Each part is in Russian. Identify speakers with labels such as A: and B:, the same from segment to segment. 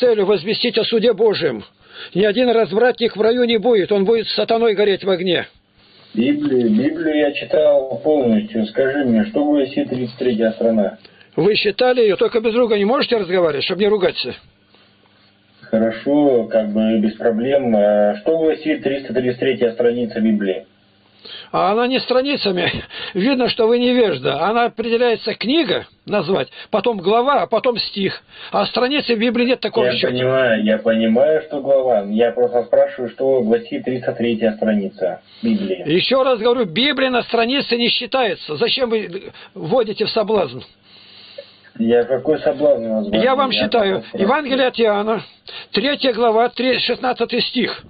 A: целью возвестить о суде Божьем. Ни один развратник в раю не будет, он будет с сатаной гореть в огне.
B: Библию, Библию я читал полностью. Скажи мне, что гласит 33 страна?
A: Вы считали ее, только без руга не можете разговаривать, чтобы не ругаться?
B: Хорошо, как бы без проблем. А Что гласит 333 страница Библии?
A: А она не страницами. Видно, что вы невежда. Она определяется книга назвать, потом глава, а потом стих. А страницы в Библии нет такого
B: Я
A: счета.
B: понимаю, я понимаю, что глава. Я просто спрашиваю, что гласит 303 страница Библии.
A: Еще раз говорю, Библия на странице не считается. Зачем вы вводите в соблазн?
B: Я какой соблазн у вас?
A: Я вам
B: Я
A: считаю,
B: просто
A: Евангелие от Иоанна, 3 глава, 3 16 стих.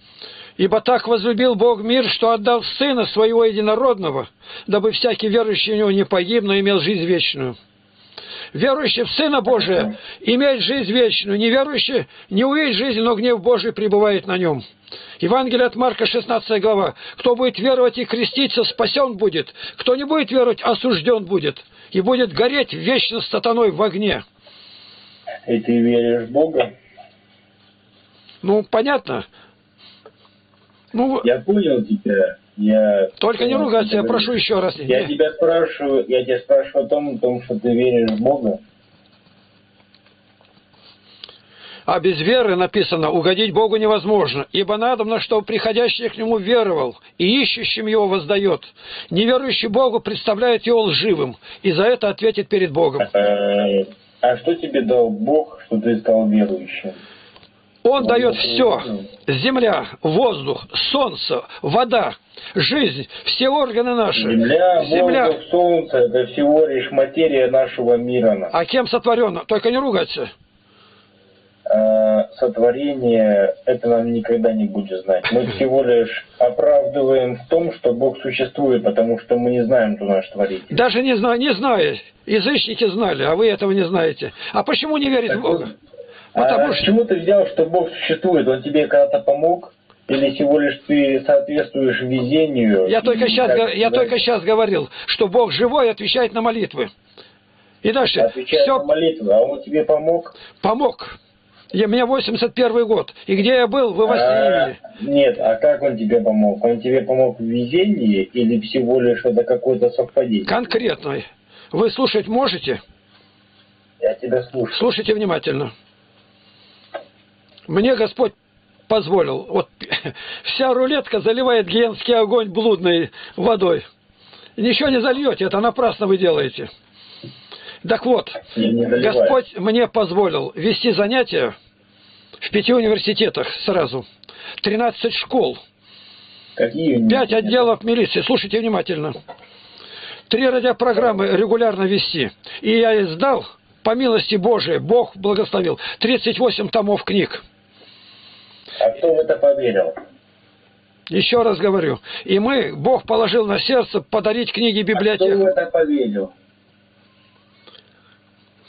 A: «Ибо так возлюбил Бог мир, что отдал Сына Своего Единородного, дабы всякий верующий в Него не погиб, но имел жизнь вечную». Верующий в Сына Божия имеет жизнь вечную, неверующий не увидит жизнь, но гнев Божий пребывает на нем. Евангелие от Марка, 16 глава. «Кто будет веровать и креститься, спасен будет. Кто не будет веровать, осужден будет. И будет гореть вечно с сатаной в огне».
B: И ты веришь в Бога?
A: Ну, понятно? Ну,
B: Я понял тебя. Я
A: только не ругаться, я прошу еще раз.
B: Я тебя спрашиваю, я тебя спрашиваю о том, о том, что ты веришь в Бога.
A: А без веры написано, угодить Богу невозможно, ибо надобно, чтобы приходящий к Нему веровал, и ищущим Его воздает. Неверующий Богу представляет Его лживым, и за это ответит перед Богом.
B: Э, А что тебе дал Бог, что ты стал верующим?
A: Он дает все. Земля, воздух, солнце, вода, жизнь, все органы наши.
B: Земля,
A: Земля.
B: воздух, солнце – это всего лишь материя нашего мира.
A: А кем сотворено? Только не ругаться.
B: А сотворение – это нам никогда не будет знать. Мы всего лишь оправдываем в том, что Бог существует, потому что мы не знаем, кто наш творитель.
A: Даже не знаю, не знаю. Язычники знали, а вы этого не знаете. А почему не верить в
B: Так
A: Бога?
B: вот,
A: Потому
B: а
A: что-
B: почему ты взял, что Бог существует? Он тебе когда-то помог? Или всего лишь ты соответствуешь везению?
A: Я только сейчас,
B: как
A: я
B: сказать,
A: только сейчас говорил, что Бог живой и отвечает на молитвы. И дальше
B: Отвечает
A: все
B: на молитву, а он тебе помог?
A: помог. Я, меня 81 год. И где я был, вы вас не
B: А,
A: видели.
B: Нет, а как он тебе помог? Он тебе помог в везении или всего лишь это какое-то совпадение?
A: Конкретно. Вы слушать можете?
B: Я тебя слушаю.
A: Слушайте внимательно. Мне Господь позволил. Вот вся рулетка заливает гиенский огонь блудной водой. Ничего не зальете, это напрасно вы делаете. Так вот. Господь мне позволил вести занятия в пяти университетах сразу. 13 школ,
B: Какие
A: пять отделов милиции. Слушайте внимательно. Три радиопрограммы регулярно вести. И я издал, по милости Божией, Бог благословил, 38 томов книг.
B: А кто в это поверил?
A: Еще раз говорю. И мы, Бог положил на сердце подарить книги
B: А кто в
A: библиотеку.
B: это поверил?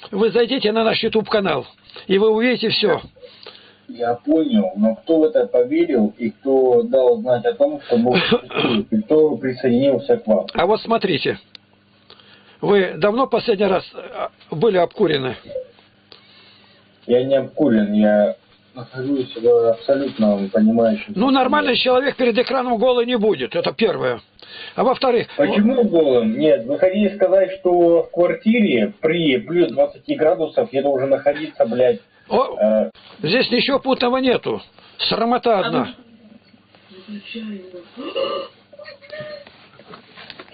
A: Вы зайдите на наш YouTube-канал, и вы увидите все.
B: Я понял, но кто в это поверил и кто дал знать о том, что Бог существует, и кто присоединился к вам?
A: А вот смотрите. Вы давно последний раз э, были обкурены?
B: Я не обкурен, я нахожусь в абсолютно понимающем...
A: Ну, нормальный человек перед экраном голый не будет. Это первое. А во-вторых,
B: Почему голым? Нет, вы хотите сказать, что в квартире при плюс 20 градусов я должен находиться, блядь,
A: о,
B: э,
A: здесь ничего путного нету. Срамота одна.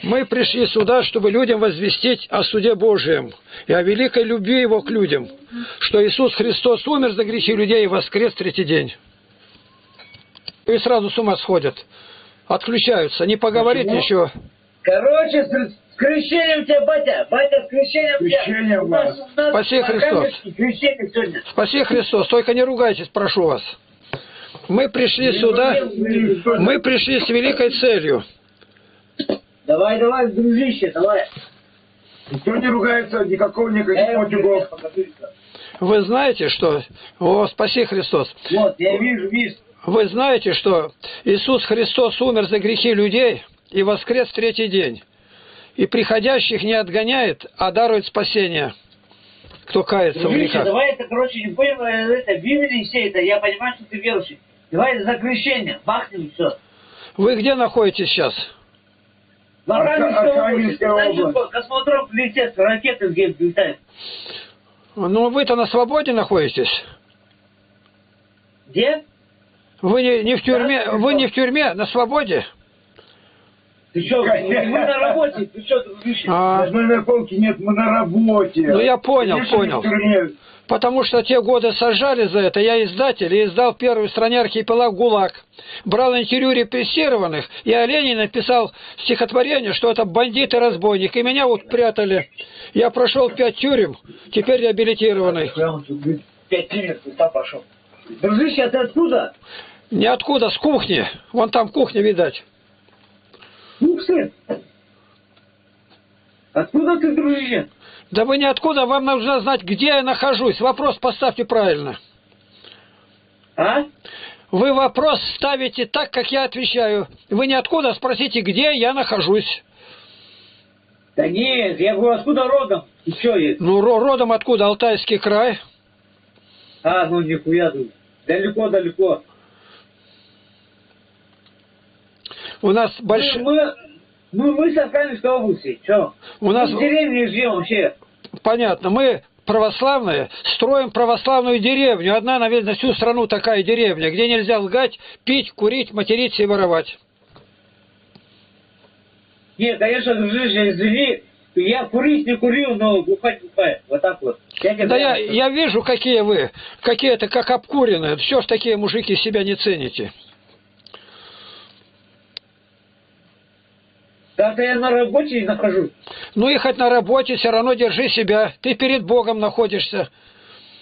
A: Мы пришли сюда, чтобы людям возвестить о суде Божьем и о великой любви Его к людям, что Иисус Христос умер за грехи людей и воскрес в третий день. И сразу с ума сходят, отключаются, не поговорить
B: Почему?
A: ничего.
C: Короче, с, крещением тебя, батя! Батя, с крещением тебя!
B: Крещением
C: нас-
B: вас.
A: Спаси Христос. Спаси Христос, только не ругайтесь, прошу вас. Мы пришли сюда, мы пришли с великой целью.
C: Давай, давай, дружище, давай.
D: Никто не ругается, никакого никаких матюгов.
A: Вы знаете, что... О, спаси Христос.
C: Вот, я вижу, вижу.
A: Вы знаете, что Иисус Христос умер за грехи людей и воскрес в третий день. И приходящих не отгоняет, а дарует спасение. кто кается в
C: Дружище,
A: грехах.
C: давай это, короче, не будем э, это, Библии все это, я понимаю, что ты верующий. Давай за крещение, бахнем все.
A: Вы где находитесь сейчас?
C: В Архангельской области. Космодром летят, ракеты где летают.
A: Ну, вы-то на свободе находитесь.
C: Где?
A: Вы не, не в тюрьме,
C: Да,
A: вы не в тюрьме, на свободе.
C: Ты что, мы на работе, ты что?
A: А,
D: Мы на полке нет, мы на работе.
A: Ну, я понял,
D: Конечно,
A: понял.
D: в
A: потому что те годы сажали за это. Я издатель и издал первую стране архипелаг ГУЛАГ. Брал интервью репрессированных, и о Ленине написал стихотворение, что это бандит и разбойник. И меня вот прятали. Я прошел пять тюрем, теперь реабилитированный.
C: Пять минут, куда пошел? Дружище, а ты откуда?
A: Ниоткуда, с кухни. Вон там кухня, видать.
C: Ух ты! Откуда ты, дружище?
A: Да вы ниоткуда, вам нужно знать, где я нахожусь. Вопрос поставьте правильно.
C: А?
A: Вы вопрос ставите так, как я отвечаю. Вы ниоткуда спросите, где я нахожусь.
C: Да нет, я говорю, откуда родом? И что есть?
A: Ну, ро- родом откуда? Алтайский край.
C: А, ну нихуя тут. Далеко-далеко.
A: У нас больш...
C: Мы, мы, мы, мы с Архангельской области. Че?
A: У нас,
C: В деревне живем вообще.
A: понятно, мы православные, строим православную деревню. Одна на весь- на всю страну такая деревня, где нельзя лгать, пить, курить, материться и воровать.
C: Нет, конечно, дружище, извини. Я курить не курил, но бухать бухаю. Вот так вот. Я
A: Да я, я вижу, какие вы, какие-то как обкуренные. Все ж такие мужики себя не цените.
C: Да-то я на работе нахожусь.
A: Ну и хоть на работе, все равно держи себя. Ты перед Богом находишься.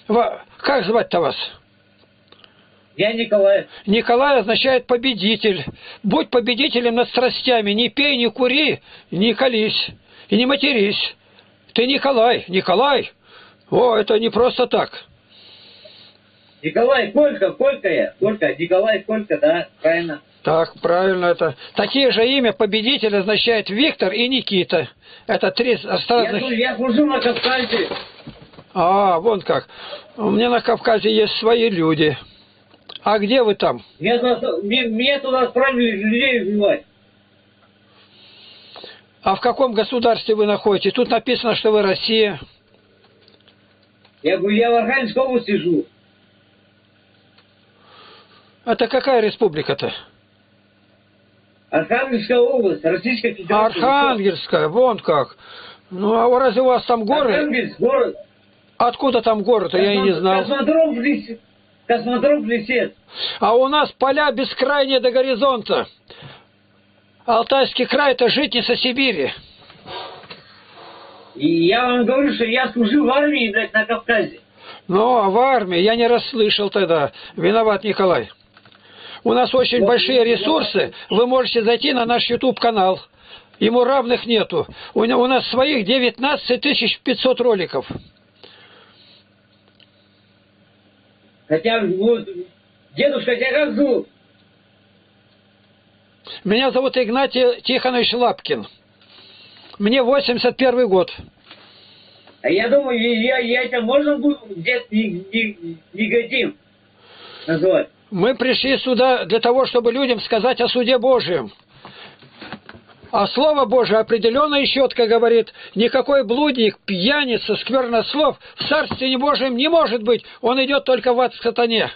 A: Во- Как звать-то вас?
C: Я Николай.
A: Николай означает победитель. Будь победителем над страстями. Не пей, не кури, не колись и не матерись. Ты Николай, Николай. О, это не просто так.
C: Николай Колька, Колька я. Колька, Николай Колька, да, правильно.
A: Так, правильно это. Такие же имя победитель означает Виктор и Никита. Это три
C: Я,
A: разных...
C: служу- я служу на Кавказе.
A: А, вон как. У меня на Кавказе есть свои люди. А где вы там?
C: Туда, меня- меня туда отправили людей убивать.
A: А в каком государстве вы находитесь? Тут написано, что вы Россия.
C: Я говорю, я в Архангельской области живу.
A: Это какая республика-то?
C: Архангельская область, Российская Федерация.
A: Архангельская, вон как. Ну, а разве у вас там горы?
C: Архангельск, город.
A: Откуда там горы-то, я и не знал.
C: Космодром в лесе. Космодром в лесе.
A: А у нас поля бескрайние до горизонта. Алтайский край – это житница Сибири.
C: И я вам говорю, что я служил в армии, блядь, на Кавказе.
A: Ну, а в армии я не расслышал тогда. Виноват Николай. У нас очень большие
C: я-
A: ресурсы. Вы можете зайти на наш YouTube-канал. Ему равных нету. У, у нас своих 19 500 роликов.
C: Хотя, вот, дедушка, как зовут?
A: Меня зовут Игнатий Тихонович Лапкин. Мне 81 год.
C: А я думаю, я, я это можно будет дед не, не, негатив назвать?
A: Мы пришли сюда для того, чтобы людям сказать о суде Божьем. А Слово Божие определенно и четко говорит, никакой блудник, пьяница, сквернослов в Царстве Божьем не может быть. Он идет только в ад к сатане.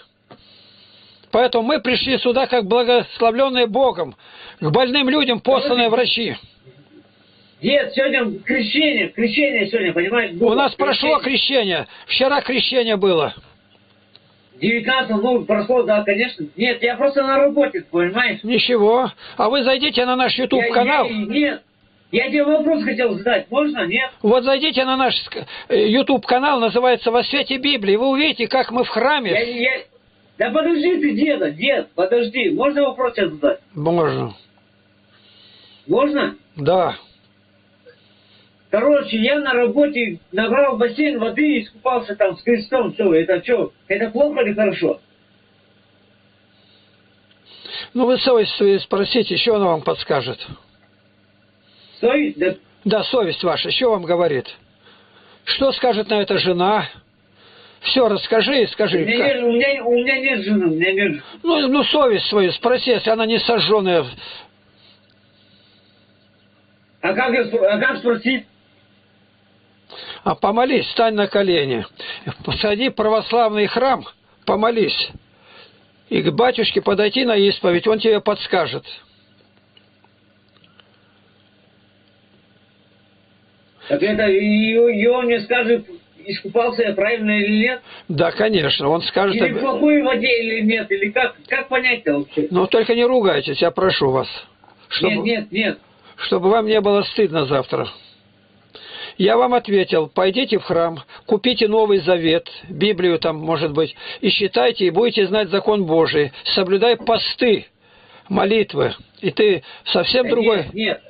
A: Поэтому мы пришли сюда как благословленные Богом, к больным людям посланные врачи.
C: Дед, сегодня крещение, крещение сегодня, понимаешь?
A: У нас прошло крещение. Вчера крещение было.
C: 19, ну, прошло, да, конечно. Нет, я просто на работе, понимаешь?
A: Ничего. А вы зайдите на наш
C: Я-
A: YouTube-канал.
C: я- нет, я тебе вопрос хотел задать, можно, нет?
A: Вот зайдите на наш э, YouTube-канал, называется «Во свете Библии». Вы увидите, как мы в
C: Я,
A: храме.
C: я... Да подожди ты, деда, дед, подожди, можно вопрос тебе задать?
A: Можно.
C: Можно?
A: Да.
C: Короче, я на работе набрал бассейн воды и искупался там с крестом. Все, это что? Это плохо или хорошо?
A: Ну, вы совесть свою спросите, что она вам подскажет.
C: Стоит? Да,
A: Да, совесть ваша, что вам говорит? Что скажет на это жена? Все, расскажи и
C: У
A: скажи.
C: меня,
A: как-
C: нет, у, меня, у меня нет жены, у меня нет.
A: Ну, ну, совесть свою спроси, если она не сожженная.
C: А как, а как спросить?
A: А помолись, стань на колени. Посади православный храм, помолись. И к батюшке подойти на исповедь, он тебе подскажет.
C: Так это и, и он мне скажет, искупался я правильно или нет?
A: Да, конечно, он скажет.
C: Или в плохой воде или нет? Или как, как понять-то вообще?
A: Но только не ругайтесь, я прошу вас. Чтобы,
C: Нет, нет, нет.
A: чтобы вам не было стыдно завтра. Я вам ответил, пойдите в храм, купите Новый Завет, Библию там, может быть, и читайте, и будете знать закон Божий. Соблюдай посты, молитвы, и ты совсем
C: Да
A: другой.
C: Нет, нет.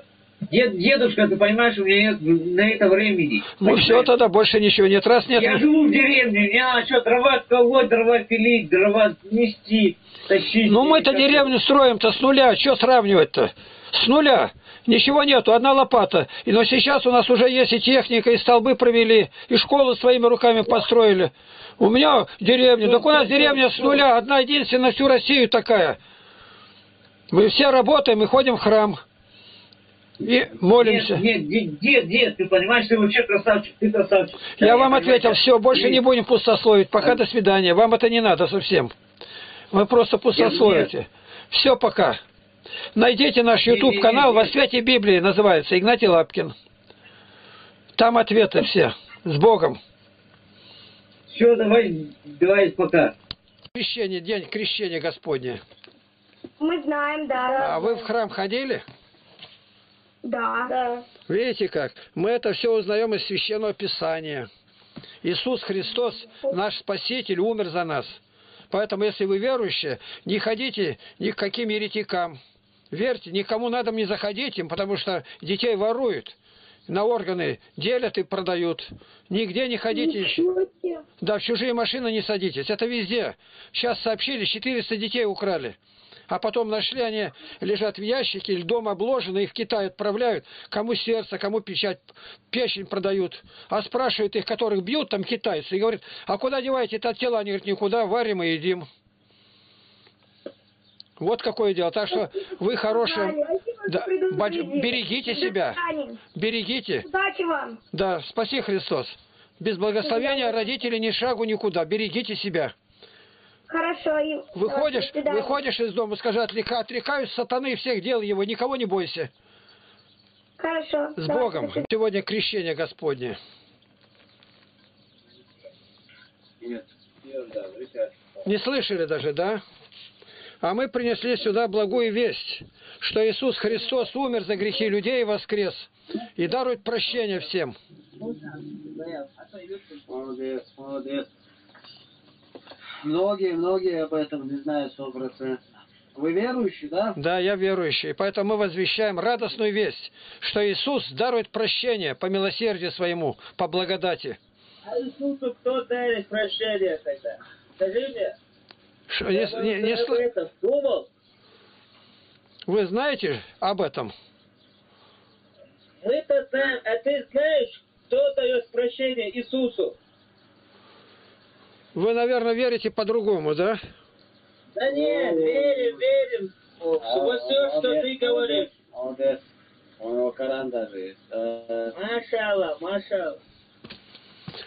C: Дед, дедушка, ты понимаешь, у меня нет на это времени.
A: Ну все,
C: Понимаешь?
A: тогда больше ничего нет. Раз нет,
C: Я живу в деревне, мне надо что, дрова колоть, дрова пилить, дрова нести, тащить.
A: ну мы-то деревню строим-то с нуля, что сравнивать-то? С нуля. Ничего нету, одна лопата. И но сейчас у нас уже есть и техника, и столбы провели, и школу своими руками построили. У меня деревня, так у нас деревня с нуля, одна единственная на всю Россию такая. Мы все работаем и ходим в храм. И молимся.
C: Нет, нет, дед, дед, ты понимаешь, ты вообще красавчик, ты красавчик.
A: Я
C: Да,
A: вам
C: понимаю,
A: ответил, все, больше
C: Нет.
A: не будем пустословить. Пока до свидания. Вам это не надо совсем. Вы просто пустословите. Все, пока. Найдите наш
C: Не, не,
A: YouTube канал
C: не,
A: «Во свете Библии» называется, Игнатий Лапкин. Там ответы все. С Богом.
C: Все, давай, давай пока.
A: Крещение, день крещения Господня.
E: Мы знаем, да.
A: А вы в храм ходили?
E: Да. Да.
A: Видите как? Мы это все узнаем из Священного Писания. Иисус Христос, наш Спаситель, умер за нас. Поэтому, если вы верующие, не ходите ни к каким еретикам. Верьте, никому на дом не заходите, потому что детей воруют. На органы делят и продают. Нигде не ходите.
E: Ничего.
A: Да, в чужие машины не садитесь. Это везде. Сейчас сообщили, 400 детей украли. А потом нашли, они лежат в ящике, льдом обложены, их в Китай отправляют. Кому сердце, кому печать, печень продают. А спрашивают их, которых бьют, там китайцы, и говорят, а куда деваете это тела? Они говорят, никуда, варим и едим. Вот какое дело. Так что вы хорошие, да, берегите себя, берегите.
E: Удачи вам.
A: Да, спаси Христос. Без благословения родителей ни шагу никуда. Берегите себя.
E: Хорошо. и-
A: Выходишь, выходишь из дома, скажи, отрека, отрекаюсь сатаны и всех дел его, никого не бойся.
E: Хорошо.
A: С
E: Давай,
A: Богом. Сегодня крещение Господне. Не слышали даже, да? А мы принесли сюда благую весть, что Иисус Христос умер за грехи людей и воскрес, и дарует прощение всем.
F: Молодец, молодец. Многие, многие об этом не знают сто процентов. Вы верующий, да?
A: Да, я верующий, поэтому мы возвещаем радостную весть, что Иисус дарует прощение по милосердию своему, по благодати.
G: А Иисусу кто дарит прощение тогда? Скажи мне,
A: Ш- не-
G: я
A: не- не сл-
G: этом думал.
A: Вы знаете об этом?
G: Мы-то знаем, а ты знаешь, кто дает прощение Иисусу?
A: Вы, наверное, верите по-другому, да?
G: Да нет, верим, верим во все, что ты говоришь.
F: Молодец. У него Коран даже есть. Э,
G: Машалла, машалла.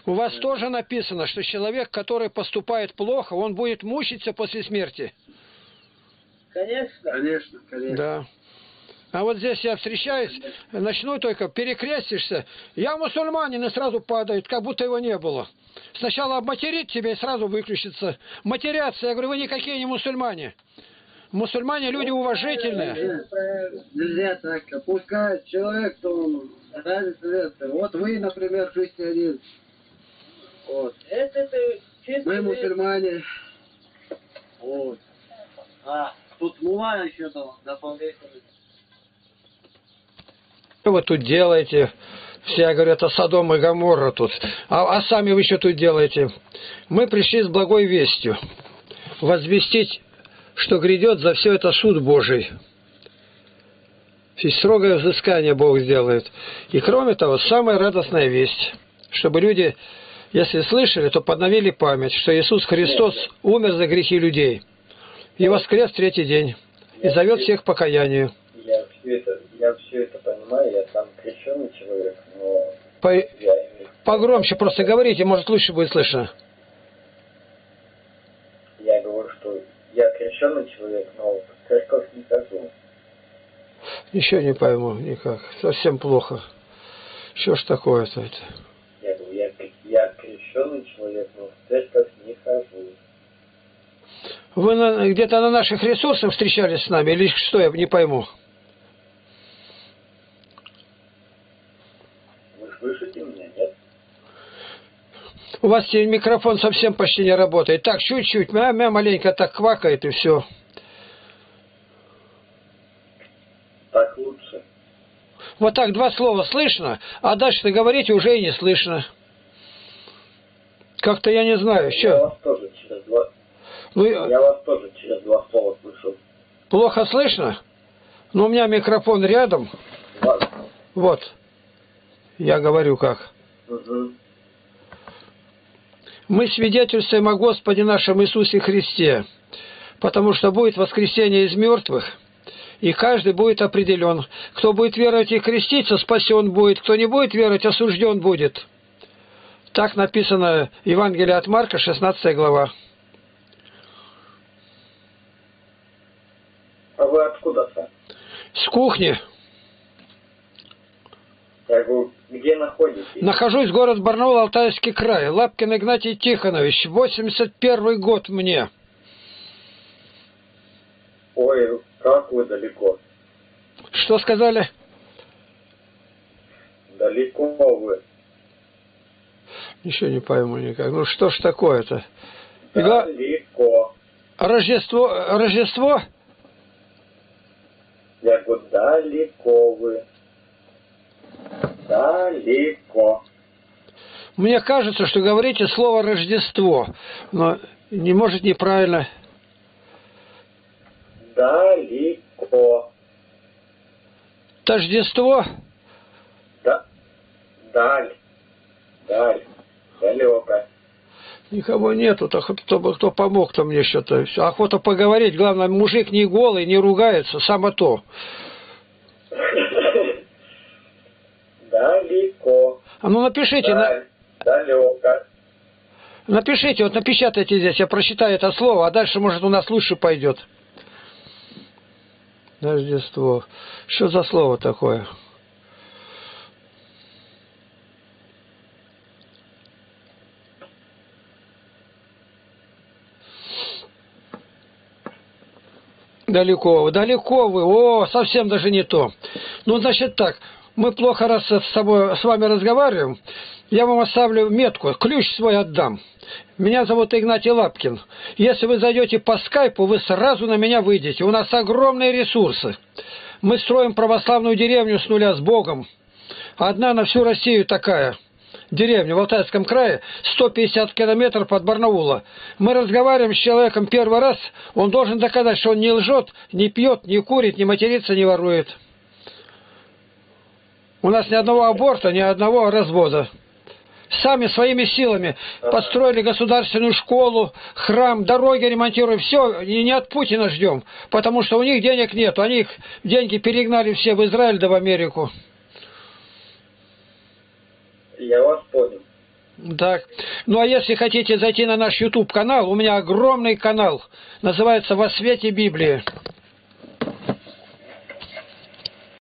A: У вас тоже написано, что человек, который поступает плохо, он будет мучиться после смерти.
G: Конечно.
F: Конечно, конечно.
A: Да. А вот здесь я встречаюсь, начну только, перекрестишься, я мусульманин, и сразу падает, как будто его не было. Сначала обматерит тебя и сразу выключится. Матерятся, я говорю, вы никакие не мусульмане. Мусульмане люди уважительные.
F: Нельзя, нельзя так. Пускай человек, то он разница. Вот вы, например, христианин. Вот.
G: Это ты чисто...
F: Мы мусульмане. Вот. А, тут мула еще там дополнительно.
A: Что вы тут делаете? Все говорят, это Содом и Гоморра тут. А, а сами вы что тут делаете? Мы пришли с благой вестью. Возвестить, что грядет за все это суд Божий. И строгое взыскание Бог сделает. И кроме того, самая радостная весть, чтобы люди, если слышали, то подновили память, что Иисус Христос умер за грехи людей и воскрес в третий день и зовет всех к покаянию.
H: Я все это, я все это понимаю, я сам крещенный человек, но
A: По- Погромче просто говорите, может лучше будет слышно.
H: я говорю, что я крещенный человек, но в церковь не хожу.
A: Еще не пойму никак. Совсем плохо. Что ж такое-то это?
H: Крещенный человек, но в церковь не хожу.
A: Вы на- где-то на наших ресурсах встречались с нами или что, я не пойму.
H: Вы слышите меня, нет?
A: У вас микрофон совсем почти не работает. Так, чуть-чуть, мя-мя маленько так квакает и все.
H: Так лучше.
A: Вот так два слова слышно, а дальше говорите уже и не слышно. Как-то я не знаю,
H: Я
A: что.
H: вас тоже через два,
A: Вы
H: я вас тоже через два слова слышу.
A: плохо слышно? Но у меня микрофон рядом.
H: Два.
A: Вот. Я говорю как.
H: Мгм.
A: Мы свидетельствуем о Господе нашем Иисусе Христе, потому что будет воскресение из мертвых, и каждый будет определен. Кто будет веровать и креститься, спасен будет, кто не будет веровать, осужден будет. Так написано в Евангелии от Марка, 16 глава.
H: А вы откуда-то?
A: С кухни.
H: Я говорю, где находитесь?
A: Нахожусь в город Барнаул, Алтайский край. Лапкин Игнатий Тихонович, 81 год мне.
H: Ой, как вы далеко.
A: Что сказали?
H: Далеко вы.
A: Еще не пойму никак. Ну что ж такое-то? И гла-
H: Далеко.
A: Рождество, Рождество?
H: Я говорю, далеко вы. Далеко.
A: Мне кажется, что говорите слово Рождество, но не может неправильно.
H: Далеко.
A: Тождество?
H: Да. Даль. Даль. Далеко.
A: Никого нету, так кто, бы- кто помог-то мне что-то. Всё, Охота поговорить, главное, мужик не голый, не ругается, само то.
H: Далеко.
A: А ну напишите, на,
H: Даль. Далеко.
A: напишите, вот напечатайте здесь, я прочитаю это слово, а дальше, может, у нас лучше пойдет. Рождество. Что за слово такое? Далеко, далеко вы, о, совсем даже не то. Ну, значит так, мы плохо раз с собой, с вами разговариваем, я вам оставлю метку, ключ свой отдам. Меня зовут Игнатий Лапкин. Если вы зайдете по скайпу, вы сразу на меня выйдете. У нас огромные ресурсы. Мы строим православную деревню с нуля, с Богом. Одна на всю Россию такая деревня в Алтайском крае, 150 километров от Барнаула. Мы разговариваем с человеком первый раз, он должен доказать, что он не лжет, не пьет, не курит, не матерится, не ворует. У нас ни одного аборта, ни одного развода. Сами своими силами построили государственную школу, храм, дороги ремонтируем, все, и не от Путина ждем, потому что у них денег нет, они их деньги перегнали все в Израиль да в Америку.
H: Я вас понял.
A: Так. Ну а если хотите зайти на наш YouTube канал, у меня огромный канал, называется «Во свете Библии».